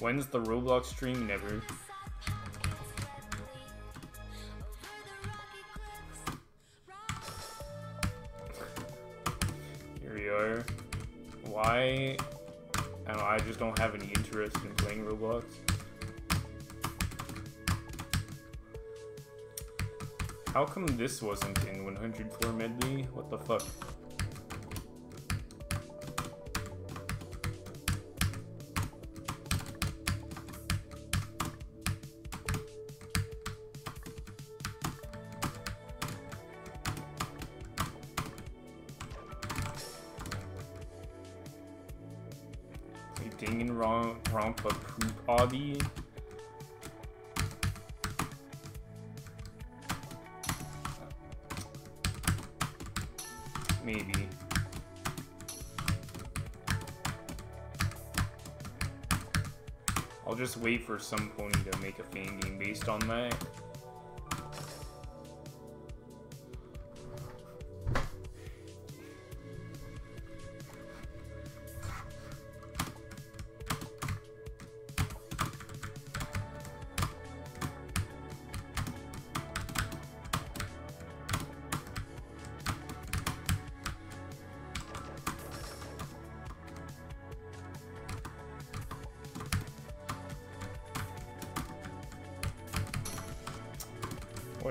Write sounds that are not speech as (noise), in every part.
When's the Roblox stream? Never. Here we are. Why? I know, I just don't have any interest in playing Roblox. How come this wasn't in 104 Medley? What the fuck? For some pony to make a fan game based on that.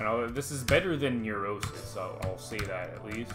Know this is better than Neurosis, I'll say that at least.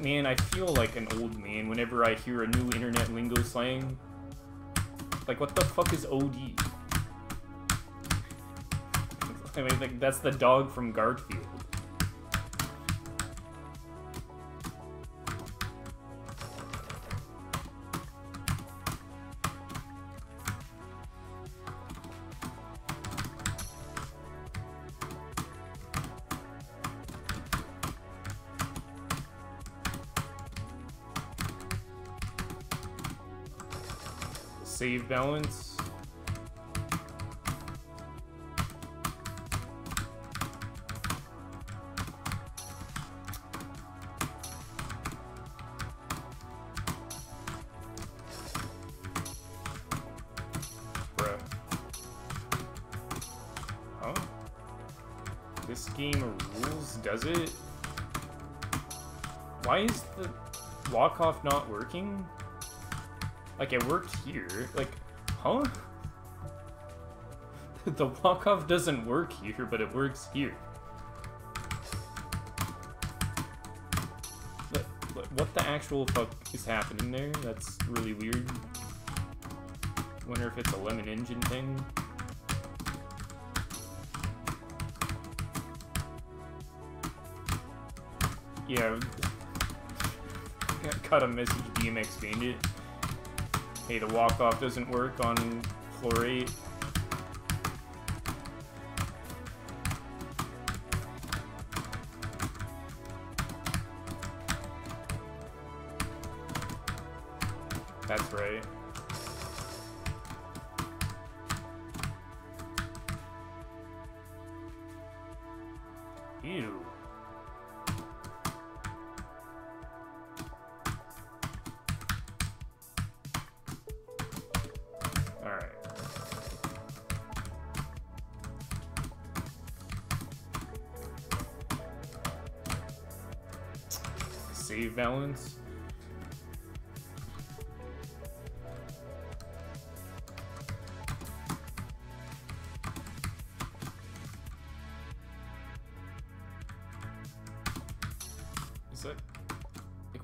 Man, I feel like an old man whenever I hear a new internet lingo slang. Like, what the fuck is OD? I mean, like, that's the dog from Garfield. balance. Huh? Oh. This game rules, does it? Why is the walk-off not working? Like, it worked here. Like, huh? (laughs) the walk-off doesn't work here, but it works here. What the actual fuck is happening there? That's really weird. Wonder if it's a lemon engine thing. Yeah. (laughs) Got a message BMX Bandit. Hey, the walk-off doesn't work on floor 8. That's right. Ew. Save balance.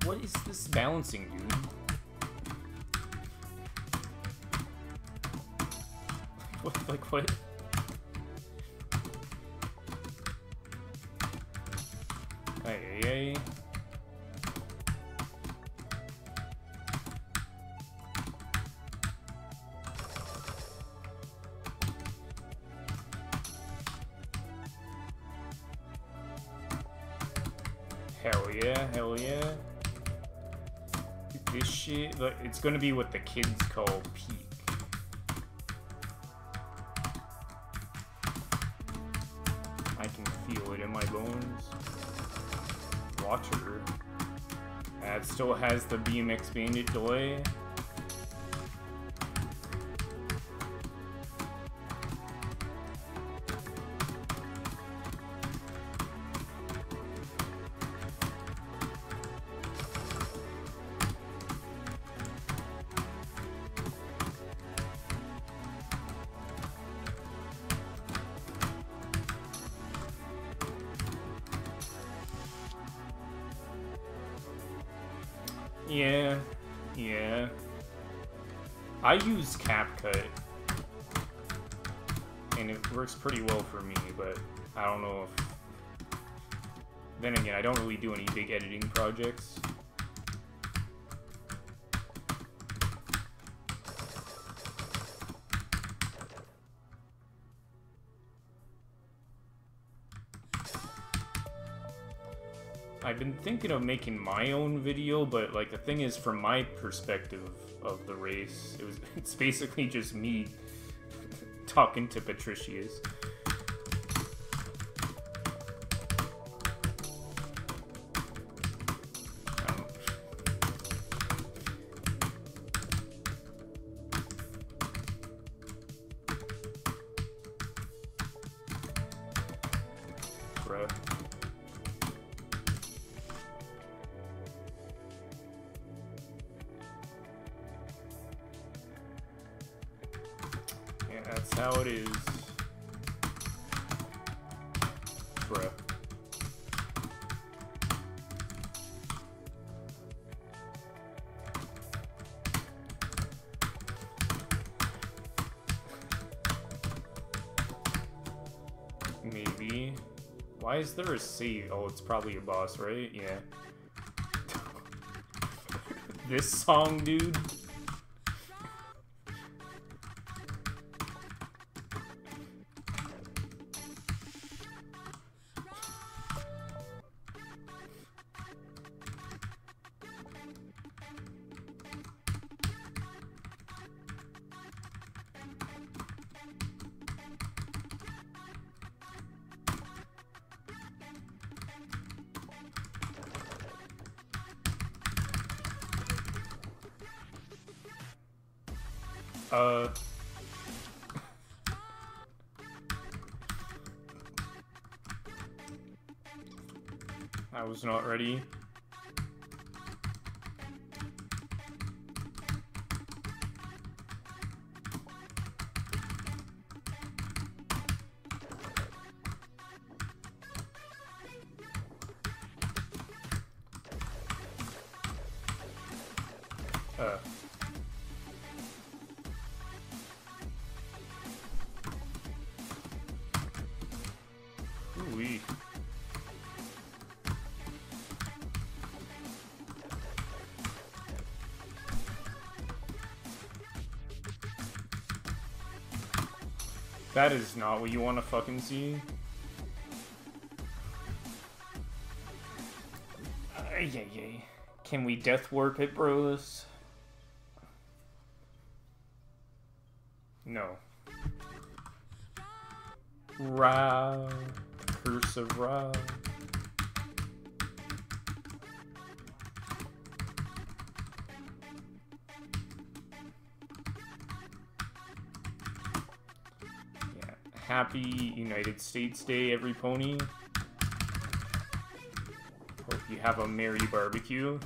What is this balancing, dude? (laughs) what, like, what? It's gonna be what the kids call peak. I can feel it in my bones. Watcher. That still has the BMX Bandit delay. Then again, I don't really do any big editing projects. I've been thinking of making my own video, but like the thing is, from my perspective of the race, it was (laughs) it's basically just me (laughs) talking to Patricius. Is there a C? Oh, it's probably a boss, right? Yeah. (laughs) this song, dude. Uh... (laughs) I was not ready. That is not what you want to fucking see. Ay, ay, ay. Can we death warp it, bros? No. Ra. Curse of Ra. Happy United States Day, every pony. Hope you have a merry barbecue.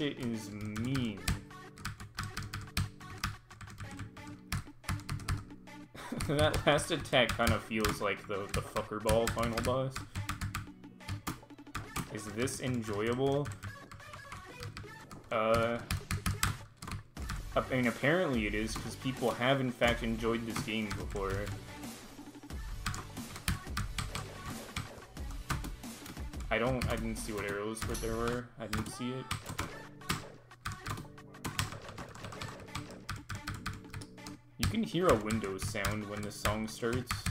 Shit is mean. (laughs) that last attack kind of feels like the, the fucker ball final boss. Is this enjoyable? Uh... I mean, apparently it is, because people have in fact enjoyed this game before. I don't, I didn't see what arrows but there were. I didn't see it. Can hear a Windows sound when the song starts.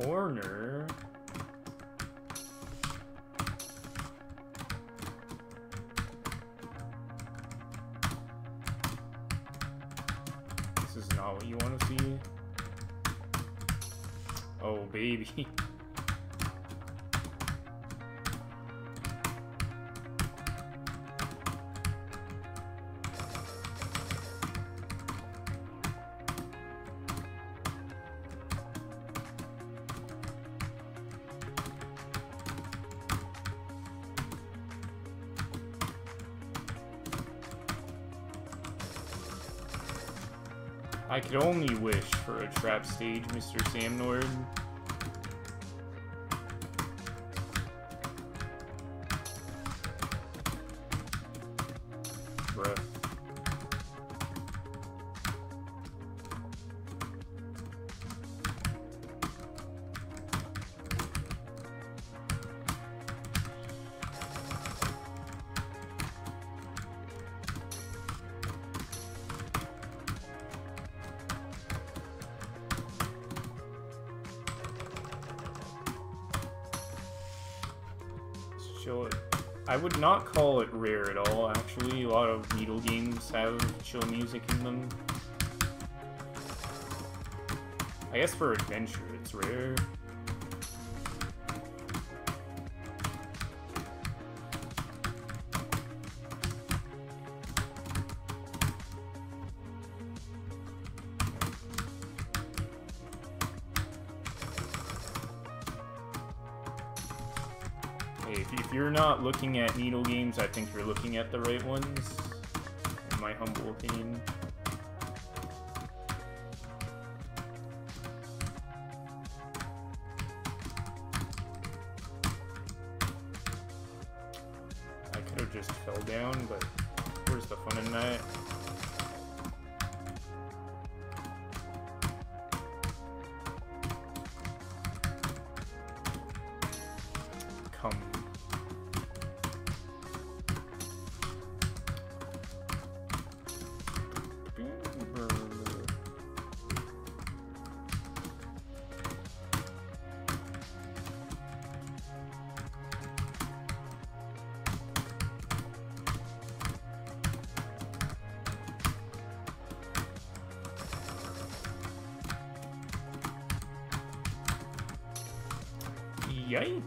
Corner. Could only wish for a trap stage, Mr. Sam chill. I would not call it rare at all, actually. A lot of needle games have chill music in them. I guess for adventure, it's rare. Looking at needle games, I think you're looking at the right ones, in my humble opinion. aí.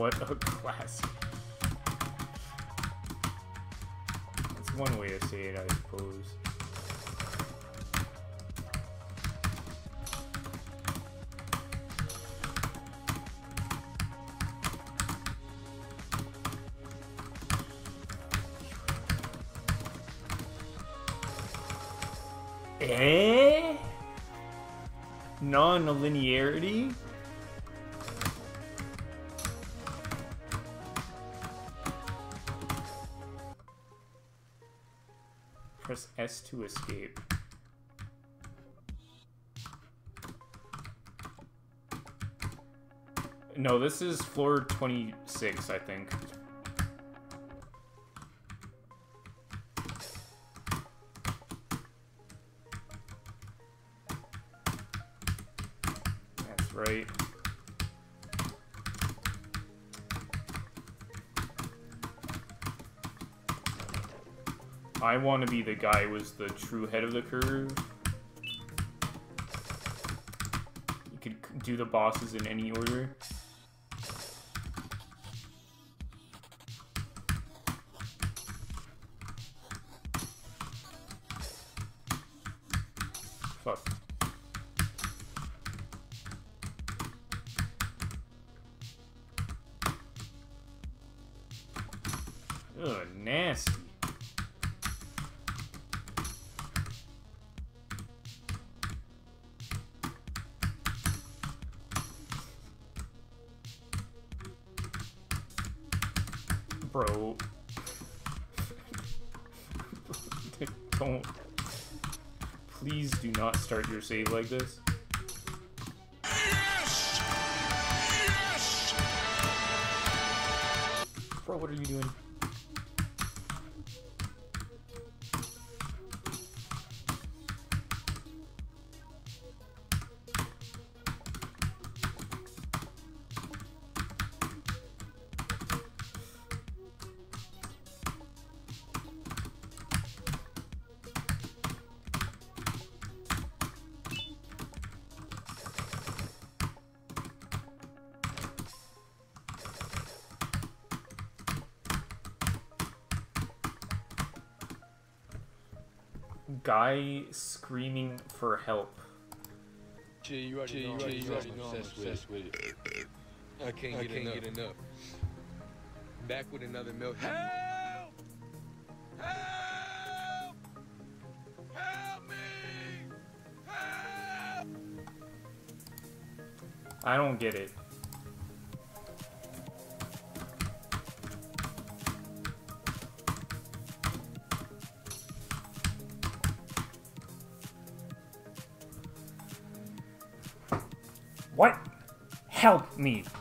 What a classic. That's one way to say it, I suppose. Eh? Non-linearity? Press S to escape. No, this is floor 26, I think. I want to be the guy who was the true head of the curve. You could do the bosses in any order. Start your save like this. Guy screaming for help. Shit, you already Shit, know, you already you know already I'm know I'm obsessed with obsessed with it. I can't, I get, can't enough. get enough. Back with another milk. Help! Help! Help me! Help! I don't get it. What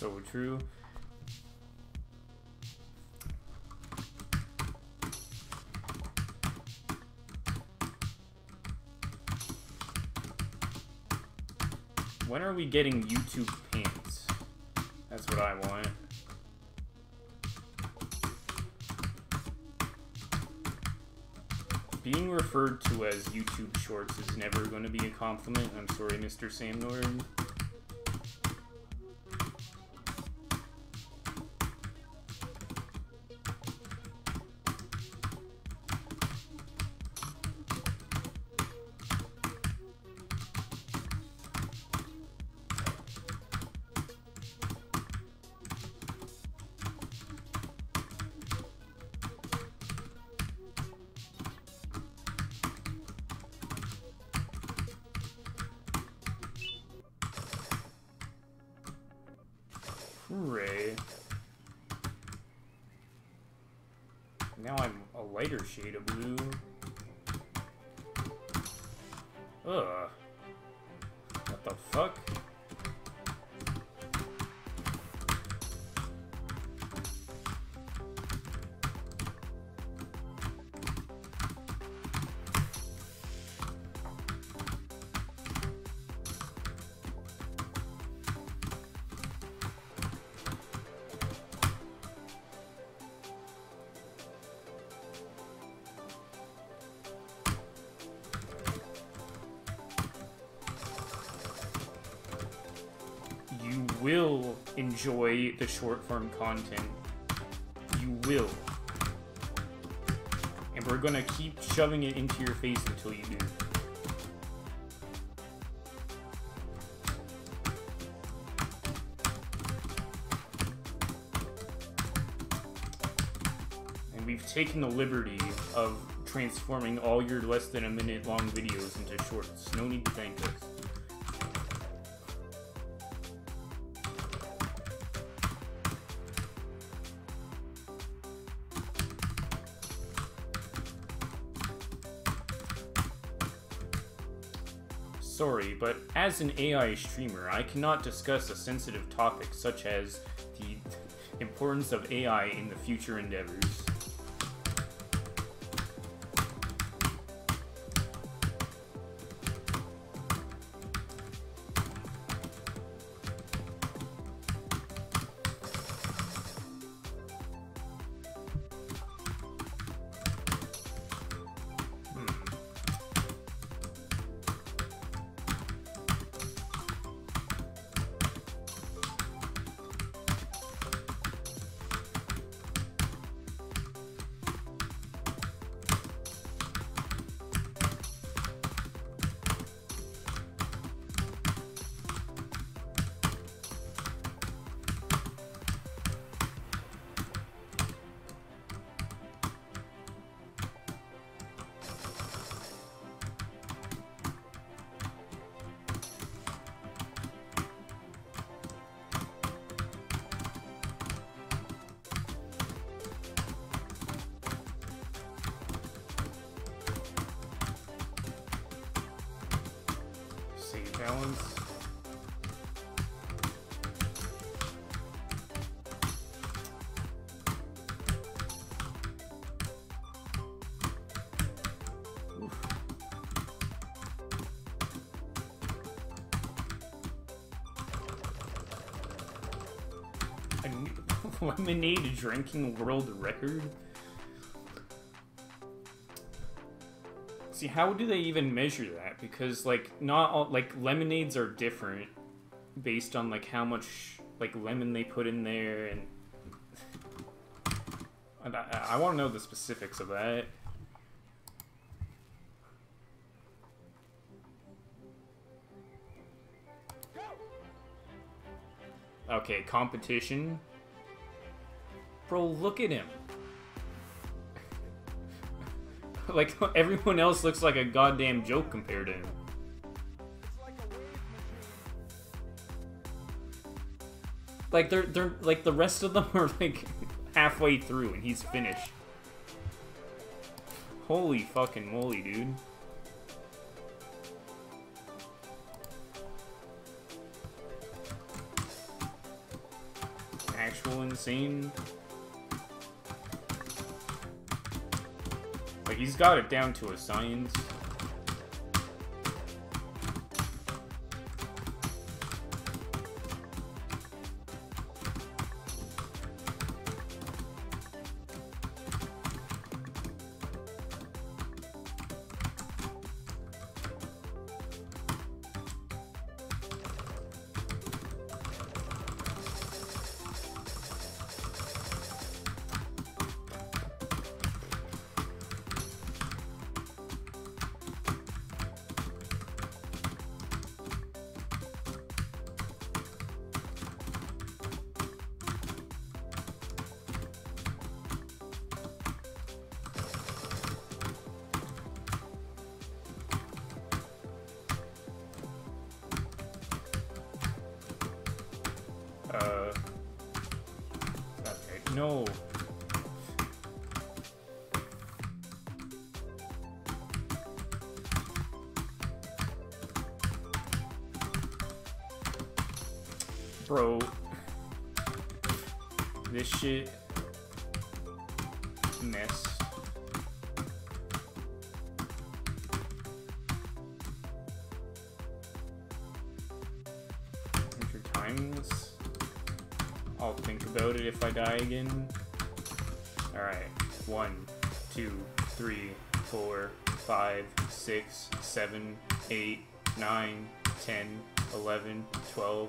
So true. When are we getting YouTube pants? That's what I want. Being referred to as YouTube Shorts is never going to be a compliment. I'm sorry, Mr. Sam Norton. Hooray. Now I'm a lighter shade of blue. Ugh. What the fuck? Enjoy the short form content. You will. And we're gonna keep shoving it into your face until you do. And we've taken the liberty of transforming all your less than a minute long videos into shorts. No need to thank us. Sorry, but as an AI streamer, I cannot discuss a sensitive topic such as the (laughs) importance of AI in the future endeavors. (laughs) lemonade drinking world record? See, how do they even measure that? Because like not all like lemonades are different based on like how much like lemon they put in there and I, I want to know the specifics of that. Okay, competition. Bro, look at him. (laughs) like, everyone else looks like a goddamn joke compared to him. Like they're they're like the rest of them (laughs) are like halfway through and he's finished. Holy fucking moly, dude. Actual insane. He's got it down to a science. Bro. This shit. Mess. Enter times. I'll think about it if I die again. Alright. One, two, three, four, five, six, seven, eight, nine, ten, eleven, twelve,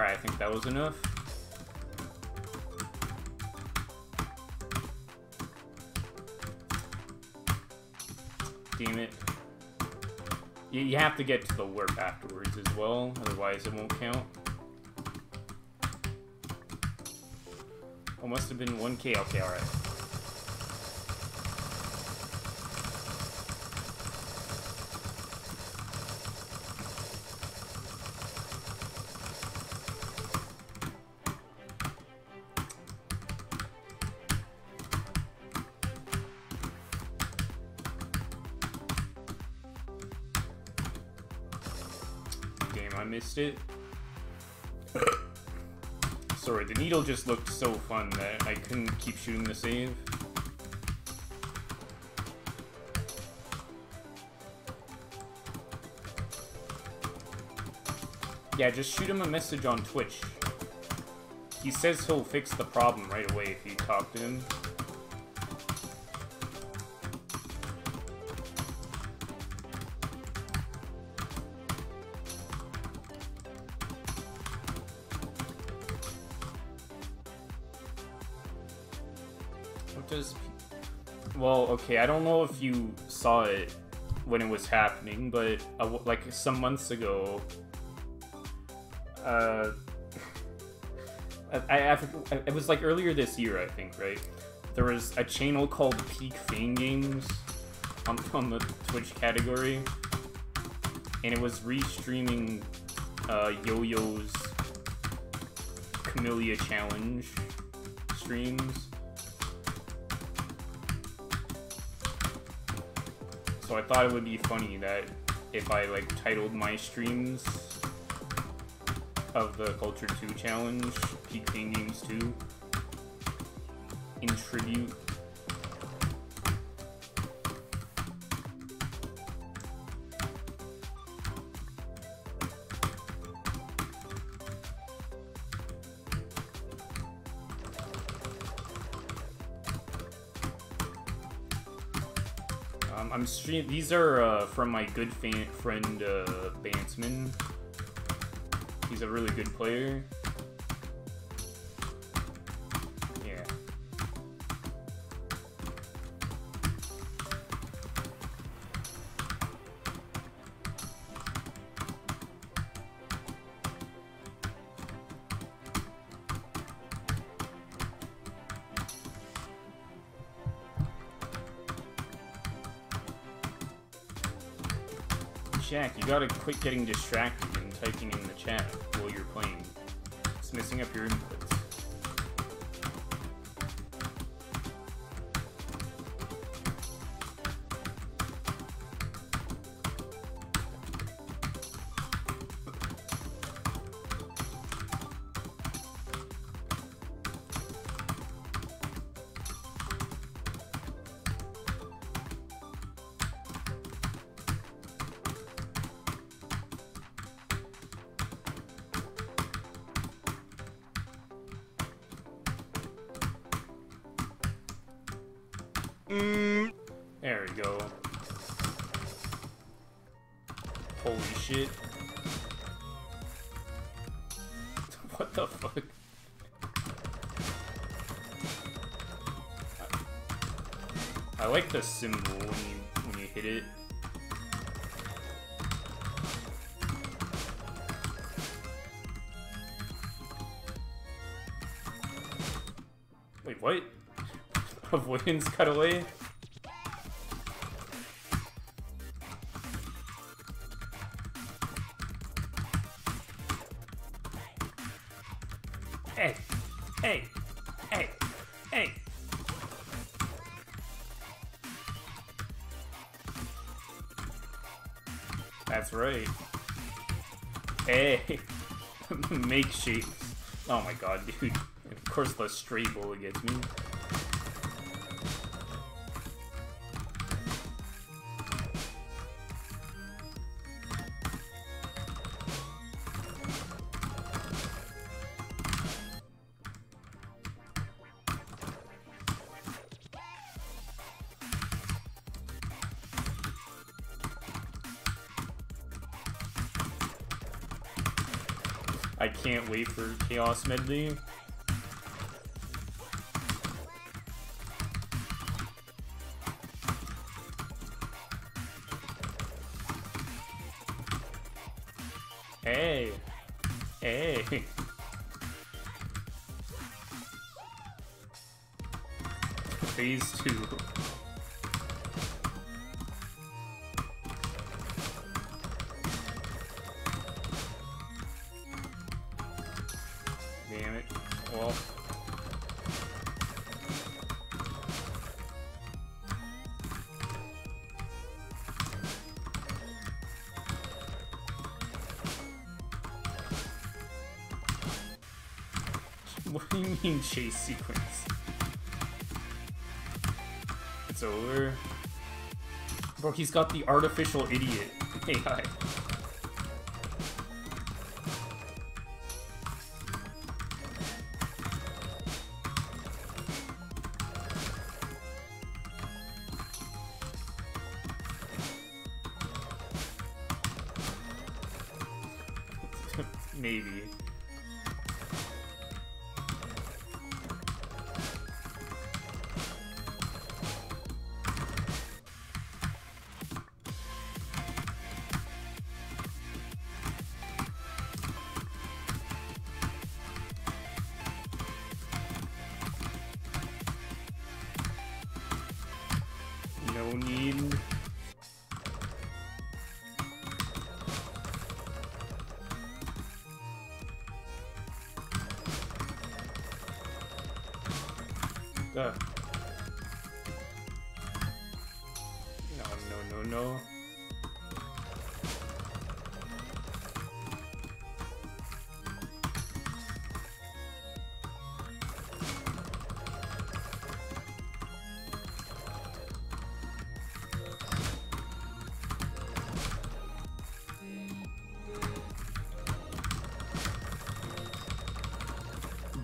Alright, I think that was enough. Damn it. You, you have to get to the warp afterwards as well, otherwise it won't count. Oh, must have been 1k. Okay, alright. Looked so fun that I couldn't keep shooting the save. Yeah, just shoot him a message on Twitch. He says he'll fix the problem right away if you talk to him. Okay, I don't know if you saw it when it was happening, but like some months ago, uh, (laughs) I, I, I, it was like earlier this year, I think, right? There was a channel called Peak Fame Games on, on the Twitch category, and it was restreaming uh, Yo-Yo's Camellia Challenge streams. So I thought it would be funny that if I like titled my streams of the Cultured 2 challenge, Peak Pain Games 2, in tribute. I'm stream. These are uh, from my good friend uh, Bantsmen. He's a really good player. Gotta quit getting distracted and typing in the chat while you're playing. It's messing up your inputs. Mm. There we go. Holy shit. (laughs) what the fuck? I, I like the symbol when you when you hit it. Avoidance cutaway? Hey, hey, hey, hey. That's right. Hey, (laughs) make shapes. Oh my god, dude. Of course the stray bullet gets me. Can't wait for Chaos Medley. Chase sequence? It's over. Bro, he's got the artificial idiot (laughs) AI.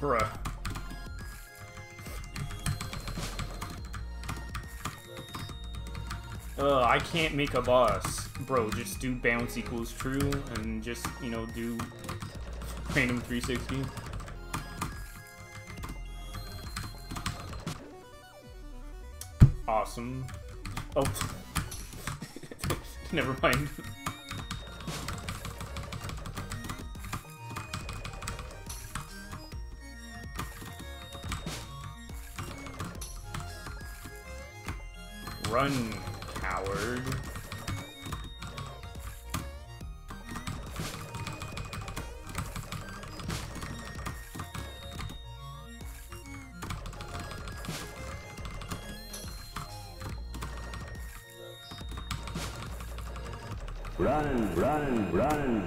Bruh. Uh, I can't make a boss. Bro, just do bounce equals true and just, you know, do random 360. Awesome. Oh. (laughs) Never mind. Run, coward. Run, run, run.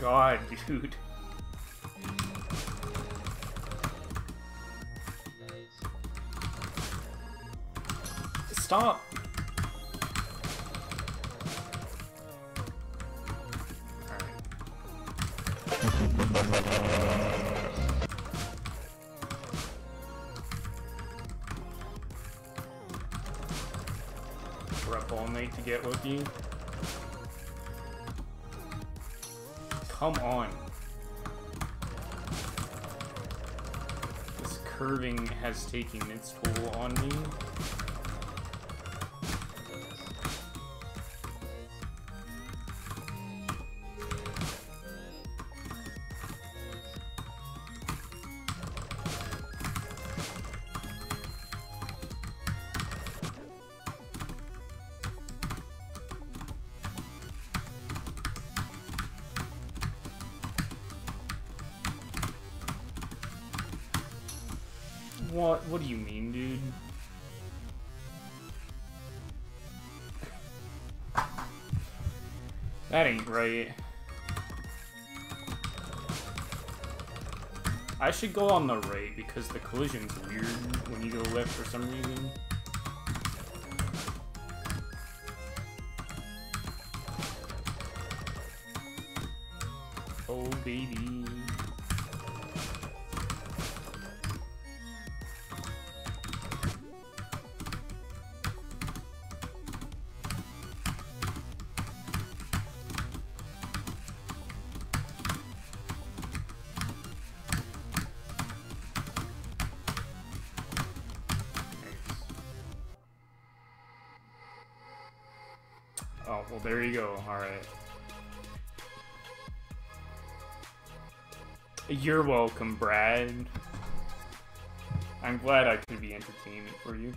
God, (laughs) dude. Stop! Up all night to get with Come on. This curving has taken its toll on me. What? What do you mean, dude? That ain't right. I should go on the right because the collision's weird when you go left for some reason. Oh, baby. You're welcome, Brad. I'm glad I could be entertainment for you.